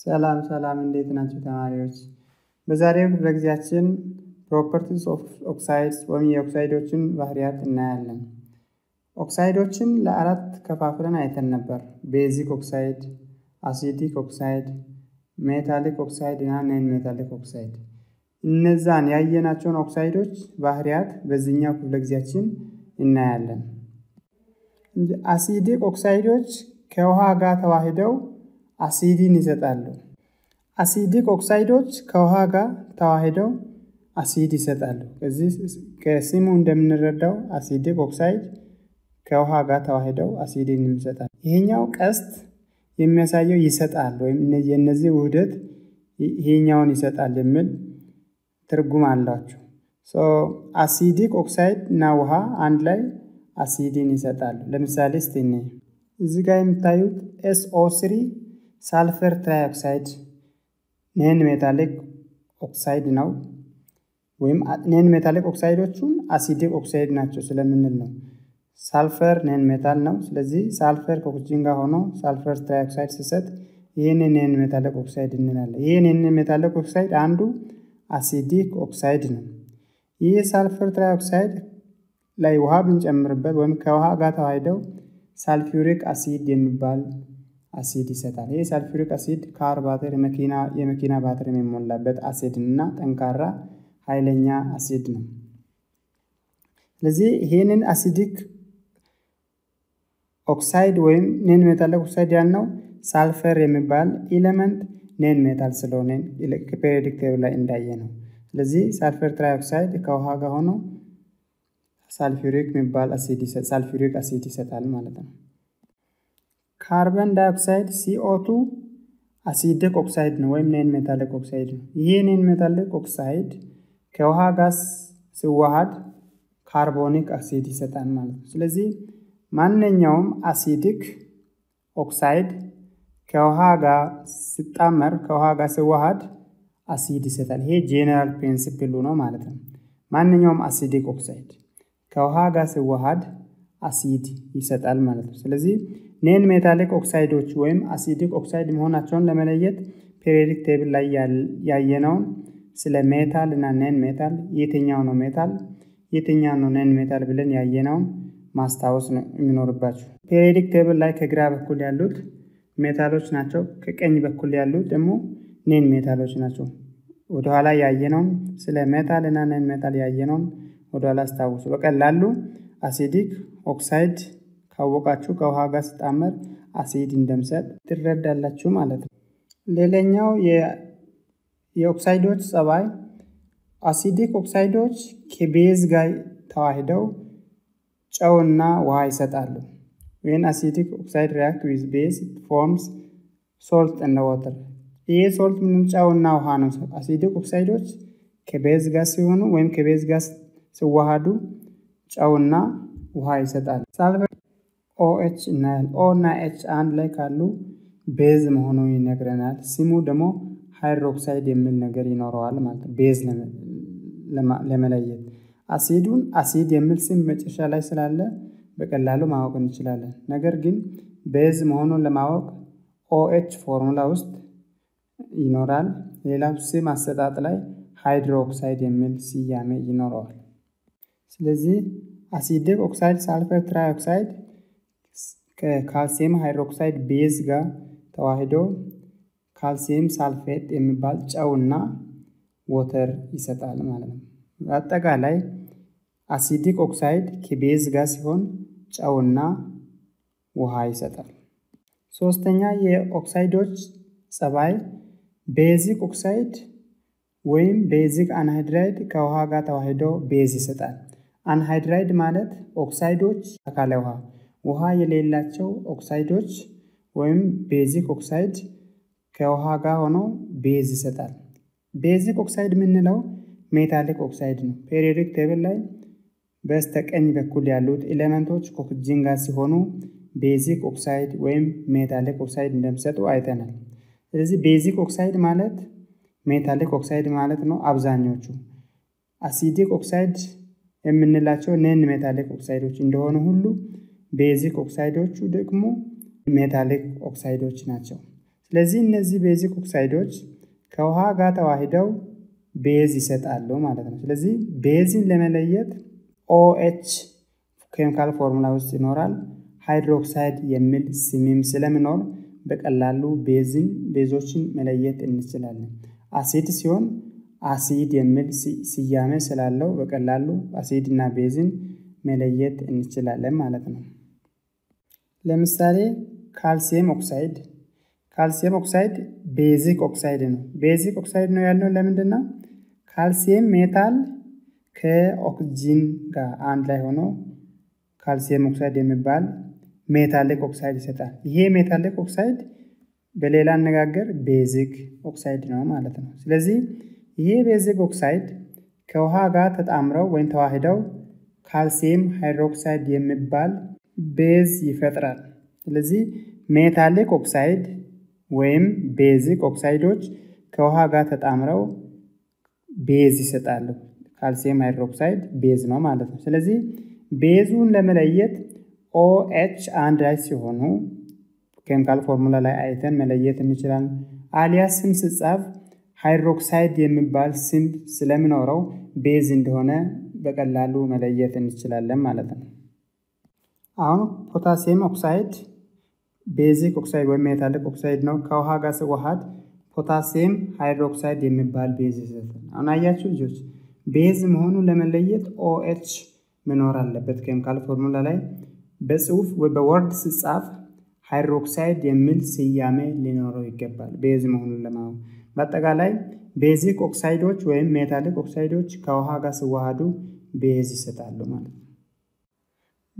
ሰላም ሰላም እንዴት ናቸው ተማሪዎች? በዛሬው ክፍለ ጊዜያችን properties of oxides ወይም የኦክሳይዶችን ባህሪያት እናያለን። ኦክሳይዶችን ለአራት ከፋፍለን አይተን ነበር። basic oxide፣ acidic oxide፣ metallic oxide እና non metallic oxide። እነዛን ያየናቸውን ኦክሳይዶች ባህሪያት በዚህኛው ክፍለ ጊዜያችን እናያለን። acidic ኦክሳይዶች ከውሃ ጋር ተዋህደው አሲድን ይሰጣሉ። acidic ኦክሳይዶች ከውሃ ጋር ተዋህደው አሲድ ይሰጣሉ። ከዚህ ከስሙ እንደምንረዳው acidic oxide ከውሃ ጋር ተዋህደው አሲድን ይሰጣል። ይሄኛው ቀስት የሚያሳየው ይሰጣል ወይም የእነዚህ ውህደት ይሄኛውን ይሰጣል የሚል ትርጉም አላቸው። acidic oxide እና ውሃ አንድ ላይ አሲድን ይሰጣሉ። ለምሳሌ እስቲ እዚህ ጋር የምታዩት SO three sulfur trioxide non metallic oxide ነው። ወይም non metallic ኦክሳይዶቹን acidic oxide ናቸው ስለምንል ነው። sulfur non metal ነው። ስለዚህ ሳልፈር ከኦክሲጅን ጋር ሆኖ sulfur trioxide ሲሰጥ ይህን non metallic oxide እንላለን። ይህ non metallic oxide አንዱ acidic oxide ነው። ይህ sulfur trioxide ላይ ውሃ ብንጨምርበት ወይም ከውሃ ጋር ተዋሂደው sulfuric acid የሚባል አሲድ ይሰጣል። ይህ sulfuric acid car battery የመኪና ባትሪ የሚሞላበት አሲድ እና ጠንካራ ኃይለኛ አሲድ ነው። ስለዚህ ይህንን acidic oxide ወይም non metallic oxide ያልነው ሳልፈር የሚባል element non metal ስለሆነ periodic table ላይ እንዳየነው። ስለዚህ sulfur trioxide ከውሃ ጋር ሆኖ sulfuric የሚባል sulfuric acid ይሰጣል ማለት ነው። carbon dioxide CO two acidic oxide ነው ወይም non metallic oxide ነው። ይህ non metallic oxide ከውሃ ጋር ሲዋሃድ carbonic acid ይሰጣል ማለት ነው። ስለዚህ ማንኛውም acidic oxide ከውሃ ጋር ሲጣመር ከውሃ ጋር ሲዋሃድ አሲድ ይሰጣል። ይሄ general principle ኡ ነው ማለት ነው። ማንኛውም acidic oxide ከውሃ ጋር ሲዋሃድ አሲድ ይሰጣል ማለት ነው። ስለዚህ non metallic ኦክሳይዶች ወይም acidic oxide መሆናቸውን ለመለየት periodic table ላይ ያየነውን ስለ metal እና non metal የትኛው ነው metal የትኛው ነው non metal ብለን ያየነውን ማስታወስ ነው የሚኖርባችሁ። periodic table ላይ ከግራ በኩል ያሉት metal ኦች ናቸው። ከቀኝ በኩል ያሉት ደግሞ non metal ኦች ናቸው። ወደኋላ ያየነውን ስለ metal እና non metal ያየነውን ወደኋላ አስታውሱ። በቀላሉ acidic oxide ካወቃችሁ ከውሃ ጋር ስጣመር አሲድ እንደምሰጥ ትረዳላችሁ ማለት ነው። ሌላኛው የኦክሳይዶች ጸባይ acidic ኦክሳይዶች ከ base ጋር ተዋሂደው ጨውና ውሃ ይሰጣሉ። ወይም acidic oxide react with base forms salt እና water። ይህ salt ምንም ጨውና ውሃ ነው። acidic ኦክሳይዶች ከ base ጋር ሲሆኑ ወይም ከ base ጋር ሲዋሃዱ ጨውና ውሃ ይሰጣል። OH እናያለን። O እና H አንድ ላይ ካሉ base መሆኑን ይነግረናል። ስሙ ደግሞ ሃይድሮክሳይድ የሚል ነገር ይኖረዋል ማለት ነው፣ base ለመለየት። አሲዱን አሲድ የሚል ስም መጨረሻ ላይ ስላለ በቀላሉ ማወቅ እንችላለን። ነገር ግን base መሆኑን ለማወቅ OH formula ውስጥ ይኖራል። ሌላው ስም አሰጣጥ ላይ ሃይድሮክሳይድ የሚል ስያሜ ይኖረዋል። ስለዚህ acidic oxide sulfur trioxide ከ calcium hydroxide base ጋር ተዋህዶ calcium sulfate የሚባል ጨውና water ይሰጣል ማለት ነው። በአጠቃላይ acidic oxide ከ base ጋር ሲሆን ጨውና ውሃ ይሰጣል። ሶስተኛ የኦክሳይዶች ጸባይ basic oxide ወይም basic anhydride ከውሃ ጋር ተዋህዶ base ይሰጣል። anhydride ማለት ኦክሳይዶች አካለ ውሃ ውሃ የሌላቸው ኦክሳይዶች ወይም basic oxide ከውሃ ጋር ሆኖ base ይሰጣል። basic oxide የምንለው metallic oxide ነው። periodic table ላይ በስተቀኝ በኩል ያሉት element ኦች ከኦክሲጅን ጋር ሲሆኑ basic oxide ወይም metallic oxide እንደሚሰጡ አይተናል። ስለዚህ basic oxide ማለት metallic oxide ማለት ነው። አብዛኞቹ acidic oxide የምንላቸው non metallic ኦክሳይዶች እንደሆኑ ሁሉ basic ኦክሳይዶቹ ደግሞ metallic ኦክሳይዶች ናቸው። ስለዚህ እነዚህ basic ኦክሳይዶች ከውሃ ጋር ተዋሂደው base ይሰጣሉ ማለት ነው። ስለዚህ base ን ለመለየት OH chemical formula ውስጥ ይኖራል። ሃይድሮክሳይድ የሚል ስምም ስለሚኖር በቀላሉ base ን base ኦችን መለየት እንችላለን። አሲድ ሲሆን አሲድ የሚል ስያሜ ስላለው በቀላሉ አሲድ እና base ን መለየት እንችላለን ማለት ነው። ለምሳሌ calcium oxide calcium oxide basic oxide ነው። basic oxide ነው ያልነው ለምንድን ነው? calcium metal ከ oxygen ጋር አንድ ላይ ሆኖ calcium oxide የሚባል metallic oxide ይሰጣል። ይሄ metallic oxide በሌላ አነጋገር basic oxide ነው ማለት ነው። ስለዚህ ይሄ basic oxide ከውሃ ጋር ተጣምረው ወይም ተዋህደው calcium hydroxide የሚባል base ይፈጥራል። ስለዚህ metallic oxide ወይም basic oxide ዶች ከውሃ ጋር ተጣምረው base ይሰጣሉ። calcium hydroxide base ነው ማለት ነው። ስለዚህ base ኡን ለመለየት OH አንድ ላይ ሲሆኑ chemical formula ላይ አይተን መለየት እንችላለን። አሊያ ስም ስጻፍ ሃይድሮክሳይድ የሚባል ስም ስለሚኖረው base እንደሆነ በቀላሉ መለየት እንችላለን ማለት ነው። አሁን potassium oxide basic oxide ወይም metallic oxide ነው። ከውሃ ጋር ሲዋሃድ potassium hydroxide የሚባል base ይሰጣል። አሁን አያችሁ ልጆች base መሆኑን ለመለየት OH መኖር አለበት። chemical formula ላይ በጽሁፍ ወይ በ word ስጻፍ ሃይድሮክሳይድ የሚል ስያሜ ሊኖረው ይገባል base መሆኑን ለማወቅ። በአጠቃላይ basic oxide ኦች ወይም metallic oxide ኦች ከውሃ ጋር ሲዋሃዱ base ይሰጣሉ ማለት ነው።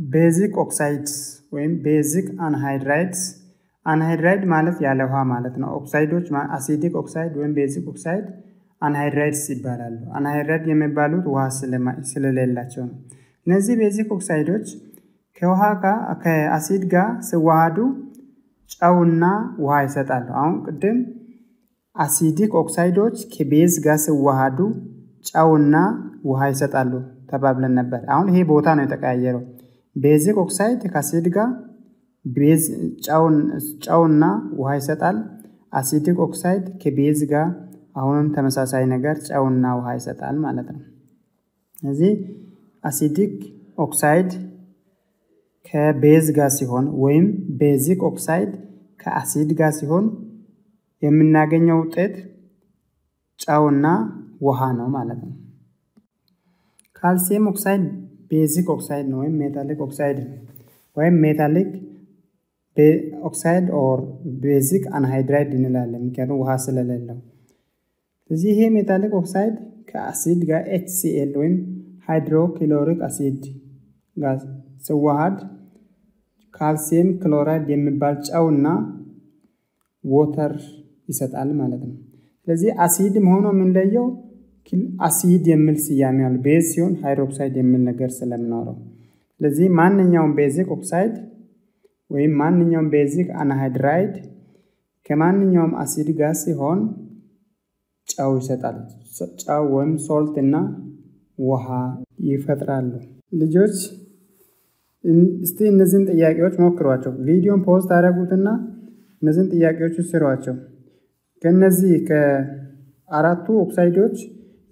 basic oxides ወይም basic anhydrides anhydride ማለት ያለ ውሃ ማለት ነው። oxide ኦች acidic oxide ወይም basic oxide anhydrides ይባላሉ። anhydride የሚባሉት ውሃ ስለሌላቸው ነው። እነዚህ basic oxide ኦች ከውሃ ጋር ከአሲድ ጋር ሲዋሃዱ ጨውና ውሃ ይሰጣሉ። አሁን ቅድም acidic oxide ኦች ከ base ጋር ሲዋሃዱ ጨውና ውሃ ይሰጣሉ ተባብለን ነበር። አሁን ይሄ ቦታ ነው የተቀያየረው። basic oxide ከአሲድ ጋር ጨውና ውሃ ይሰጣል። acidic oxide ከ base ጋር አሁንም ተመሳሳይ ነገር ጨውና ውሃ ይሰጣል ማለት ነው። ስለዚህ acidic oxide ከ base ጋር ሲሆን ወይም basic oxide ከአሲድ ጋር ሲሆን የምናገኘው ውጤት ጨውና ውሃ ነው ማለት ነው። calcium oxide basic oxide ነው ወይም metallic oxide ነው ወይም metallic oxide or basic anhydride እንላለን፣ ምክንያቱም ውሃ ስለሌለው። ስለዚህ ይሄ metallic oxide ከአሲድ ጋር HCl ወይም hydrochloric acid ጋር ሲዋሃድ calcium chloride የሚባል ጨውና water ይሰጣል ማለት ነው። ስለዚህ አሲድ መሆኑ የምንለየው አሲድ የሚል ስያሜ ያሉ base ሲሆን ሃይድሮክሳይድ የሚል ነገር ስለሚኖረው፣ ስለዚህ ማንኛውም basic oxide ወይም ማንኛውም basic anhydride ከማንኛውም አሲድ ጋር ሲሆን ጨው ይሰጣል። ጨው ወይም salt እና ውሃ ይፈጥራሉ። ልጆች እስቲ እነዚህን ጥያቄዎች ሞክሯቸው። ቪዲዮን pause ታደርጉትና እነዚህን ጥያቄዎች ስሯቸው። ከነዚህ ከአራቱ ኦክሳይዶች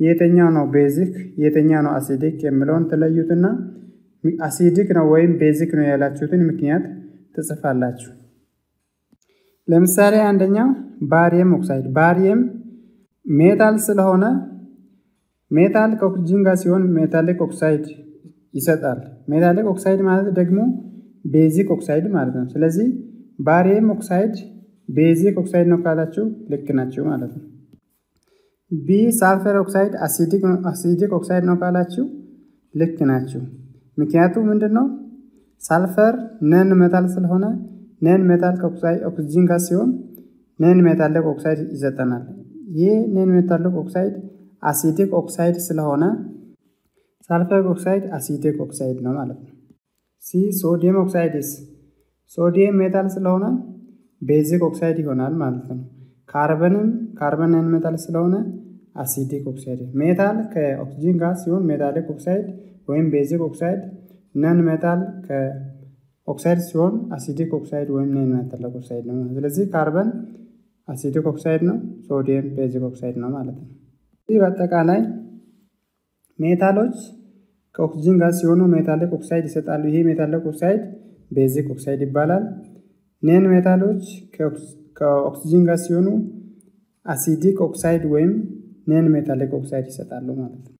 የትኛው ነው basic የትኛው ነው acidic የሚለውን ትለዩትና acidic ነው ወይም basic ነው ያላችሁትን ምክንያት ትጽፋላችሁ። ለምሳሌ አንደኛው barium oxide barium metal ስለሆነ metal ከ oxygen ጋር ሲሆን metallic oxide ይሰጣል። metallic oxide ማለት ደግሞ basic oxide ማለት ነው። ስለዚህ barium oxide basic oxide ነው ካላችሁ ልክ ናችሁ ማለት ነው። B sulfur oxide acidic oxide ነው ካላችሁ ልክ ናችሁ። ምክንያቱ ምንድን ነው? sulfur non metal ስለሆነ non metal ከ oxygen ጋር ሲሆን non metallic oxide ይሰጠናል። ይህ non metallic oxide acidic oxide ስለሆነ sulfur oxide acidic oxide ነው ማለት ነው። C sodium oxides sodium metal ስለሆነ basic oxide ይሆናል ማለት ነው። carbon ም carbon non metal ስለሆነ acidic oxide metal ከ oxygen ጋር ሲሆን metallic oxide ወይም basic oxide፣ non metal ከ oxide ሲሆን acidic oxide ወይም non metal oxide ነው። ስለዚህ carbon acidic oxide ነው፣ sodium basic oxide ነው ማለት ነው። ይህ በአጠቃላይ metal ኦች ከኦክሲጂን ጋር ሲሆኑ metallic oxide ይሰጣሉ። ይሄ metallic oxide basic oxide ይባላል። non metal ኦች ከ oxygen ጋር ሲሆኑ acidic oxide ወይም non metallic oxide ይሰጣሉ ማለት ነው።